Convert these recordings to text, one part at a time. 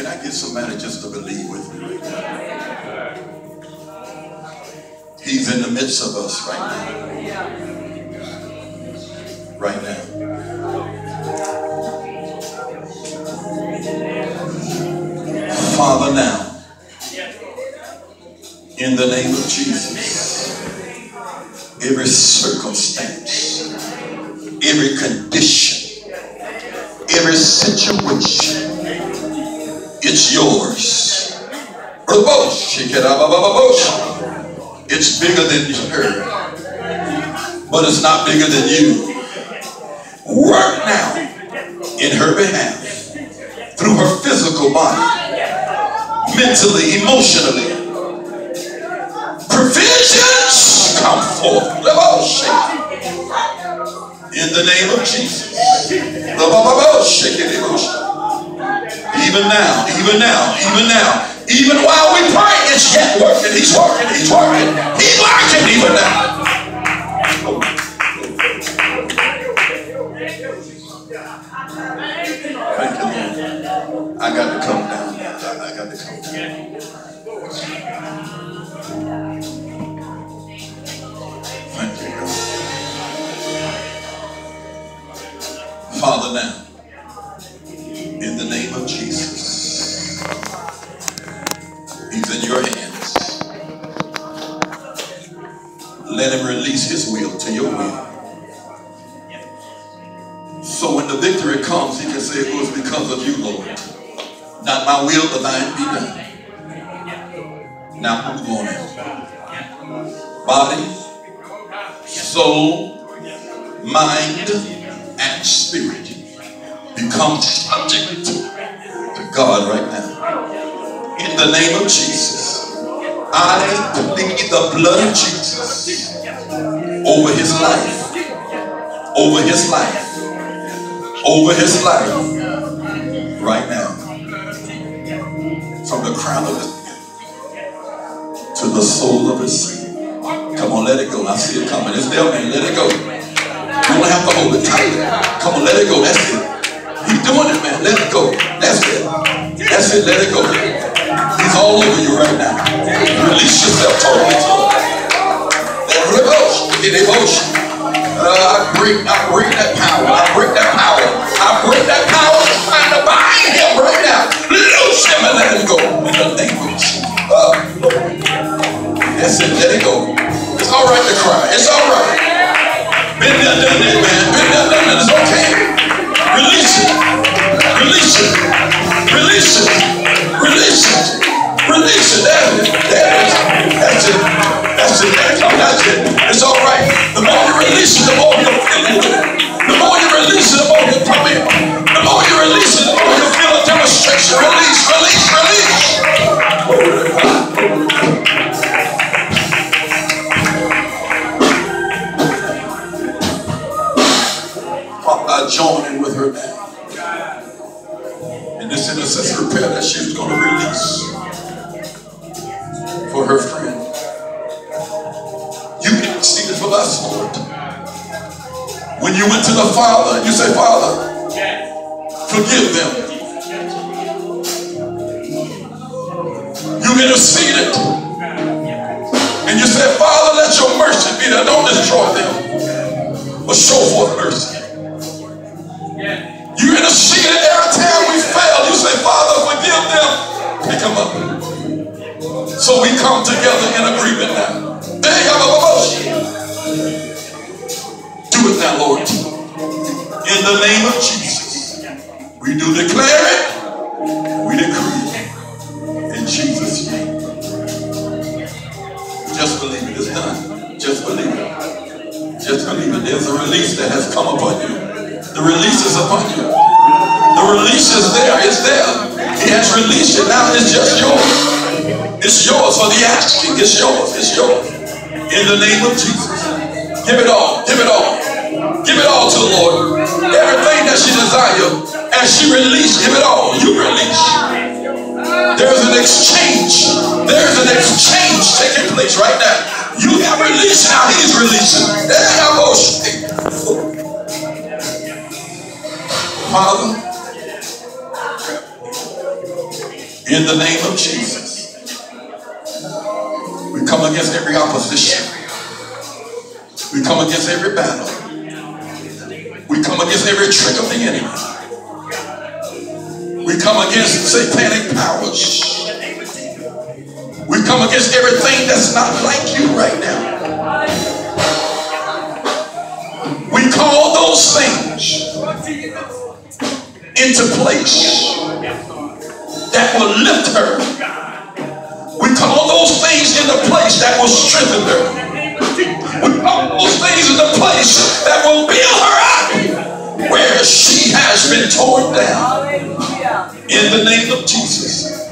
Can I get somebody just to believe with me right now? He's in the midst of us right now. Right now. Father, now, in the name of Jesus, every circumstance, every condition, every situation, it's yours. It's bigger than her, but it's not bigger than you. Work now in her behalf through her physical body, mentally, emotionally. Provisions come forth. In the name of Jesus. Even now, even now, even now, even while we pray, it's yet working. He's working, he's working, he's working even now. I got to come down. I got to come down. Thank you, God. Father, now my will, but thine be done. Now move on it. Body, soul, mind, and spirit become subject to God right now. In the name of Jesus, I plead the blood of Jesus over his life, over his life, over his life right now. From the crown of his head to the sole of his feet. Come on, let it go. I see it coming. It's there, man. Let it go. You don't have to hold it tight. Come on, let it go. That's it. He's doing it, man. Let it go. That's it. That's it. Let it go. He's all over you right now. Release yourself totally to him. That devotion. Uh, I break, I break that power. I break that power. I break that power trying to bind him right now. Him and let him go. In the name of. Uh, that's it. Let it go. It's all right to cry. It's all right. Been there, done that, man. Been there, done that. It's okay. Release it. Release it. Release it. Release it. Release it. There it is. There it is. That's it. That's it. That's it. It's all right. The more you release it, the more you're feeling it. I join with her now. And this intercessory prayer that she was going to release for her friend. You it for us, Lord. When you went to the Father, you say, Father, forgive them. You interceded. And you said, Father, let your mercy be there. Don't destroy them, but show forth mercy. Come together in agreement now. Do it now, Lord. In the name of Jesus. We do declare it. We decree it. In Jesus' name. Just believe it is done. Just believe it. Just believe it. There's a release that has come upon you. The release is upon you. The release is there. It's there. He has released it. Now it's just yours. It's yours for the asking. It's yours. It's yours. In the name of Jesus. Give it all. Give it all. Give it all to the Lord. Everything that she desires, as she released, give it all. You release. There's an exchange. There's an exchange taking place right now. You have released, now he's releasing. Father, In the name of Jesus. Against every opposition. We come against every battle. We come against every trick of the enemy. We come against satanic powers. We come against everything that's not like you right now. We call those things into place that will lift her. We call those things into place that will strengthen her. We call those things into place that will build her up where she has been torn down. In the name of Jesus.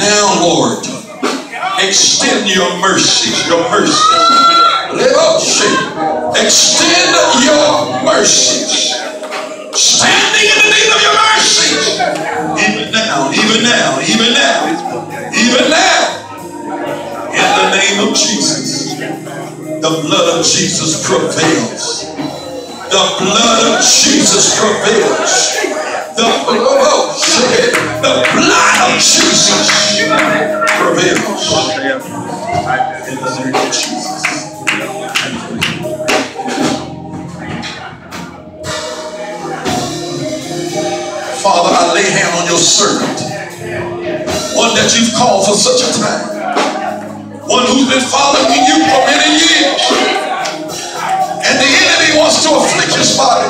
Now, Lord, extend your mercies, your mercy Extend your mercies. Standing in the need of your mercies. Even now, even now, even now, even now. Name of Jesus. The blood of Jesus prevails. The blood of Jesus prevails. The, oh, the blood of Jesus prevails. In the name of Jesus. Father, I lay hand on your servant. One that you've called for such a time. One who's been following you for many years. And the enemy wants to afflict his body.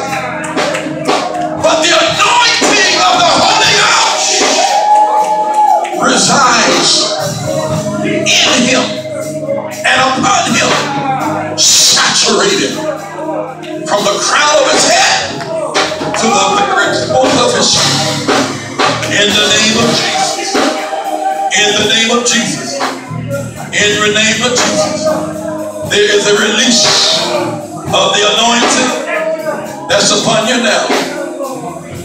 But the anointing of the Holy A release of the anointing that's upon you now.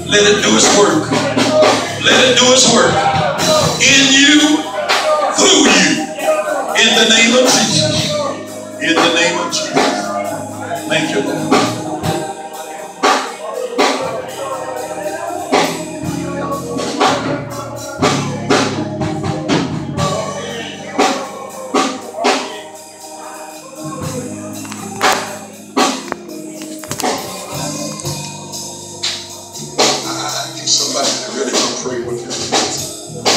Let it do its work. Let it do its work. In you,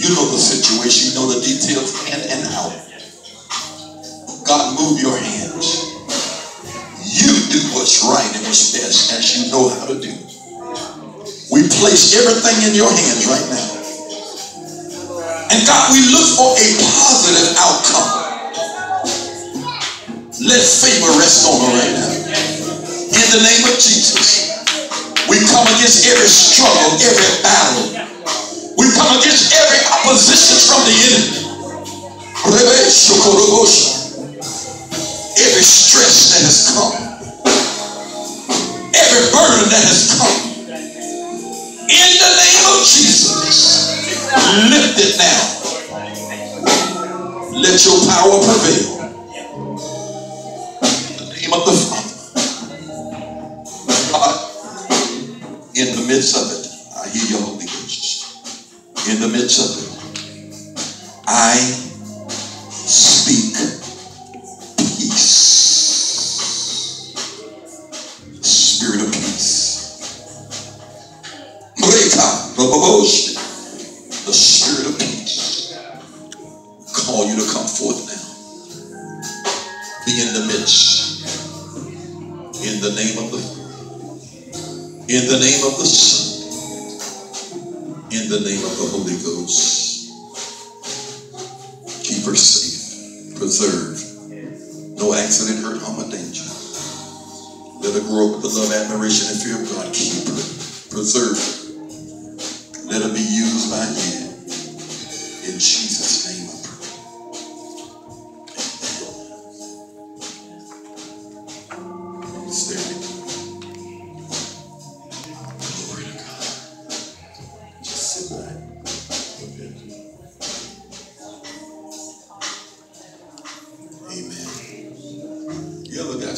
You know the situation, you know the details in and out. God, move your hands. You do what's right and what's best as you know how to do. We place everything in your hands right now. And God, we look for a positive outcome. Let favor rest on her right now. In the name of Jesus. We come against every struggle, every battle. Every stress that has come. Every burden that has come. In the name of Jesus. Lift it now. Let your power prevail. In the name of the Father. God, in the midst of it, I hear your Holy Ghost. In the midst of it, I In the name of the Holy Ghost. Keep her safe. Preserve. No accident, hurt, harm, or danger. Let her grow up with the love, admiration, and fear of God. Keep her. Preserve her. Let her be used by you. In Jesus' name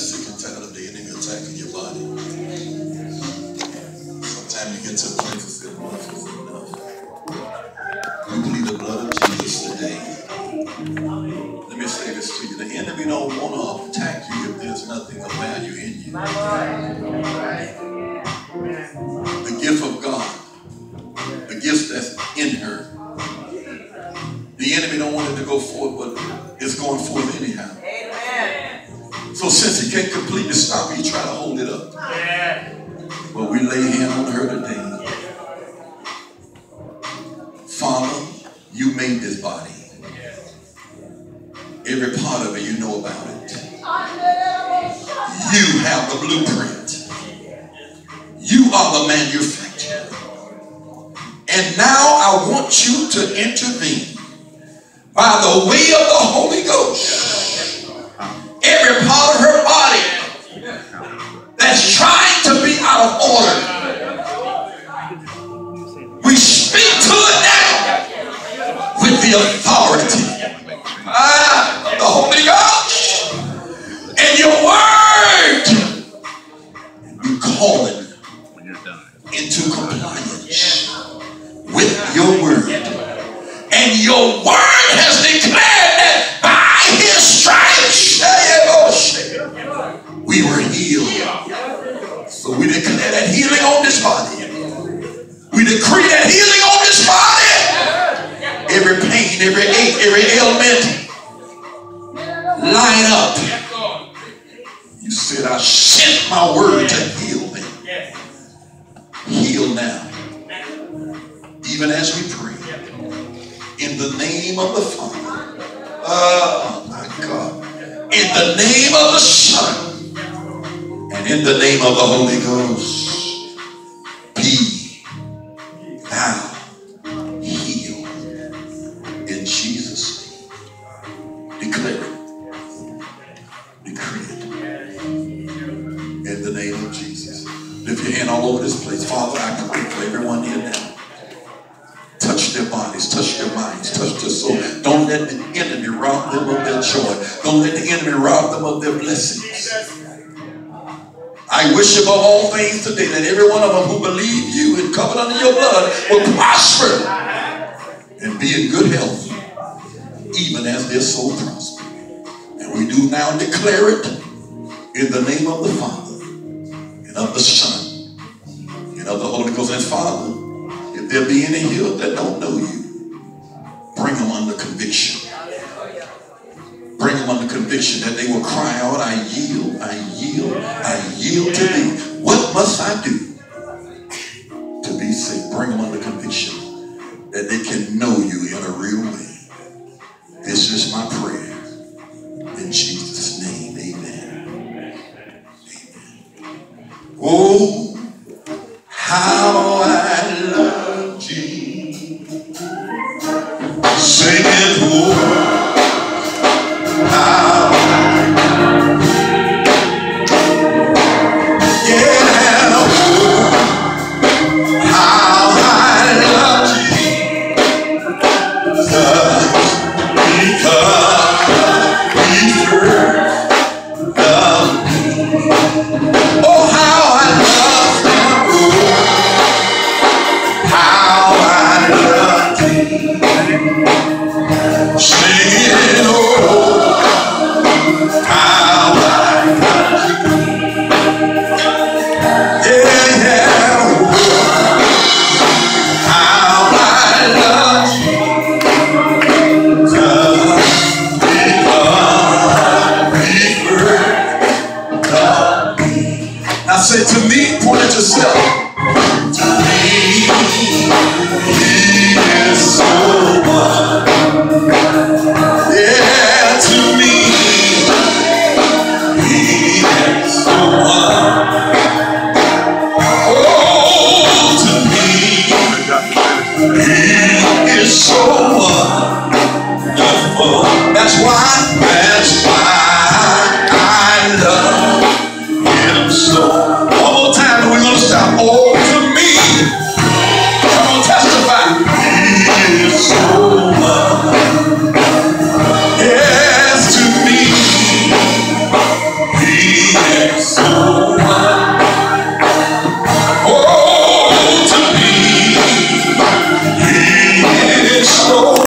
us You are the manufacturer. And now I want you to intervene by the way of the Holy Ghost. Every part of her body that's trying to be out of order. We speak to it now with the authority. of the Holy Ghost and your word. into compliance with your word. And your word has declared that by his stripes we were healed. So we declare that healing on this body. We decree that healing on this body. Every pain, every ache, every ailment line up. You said, I sent my word to now, even as we pray. In the name of the Father. Oh, my God. In the name of the Son. And in the name of the Holy Ghost. Be thou healed. In Jesus' name. Declare it. Decree it. In the name of Jesus. Lift your hand all over this place. Father, I commit for everyone here now. Touch their bodies, touch their minds, touch their soul. Don't let the enemy rob them of their joy. Don't let the enemy rob them of their blessings. I wish above all things today that every one of them who believe you and covered under your blood will prosper and be in good health, even as their soul prospers. And we do now declare it in the name of the Father of the Son and of the Holy Ghost. And Father, if there be any here that don't know you, bring them under conviction. Bring them under conviction that they will cry out, I yield, I yield, I yield to thee. What must I do to be saved? Bring them under conviction that they can know you in a real way. This is my prayer in Jesus' ou That's why. That's why.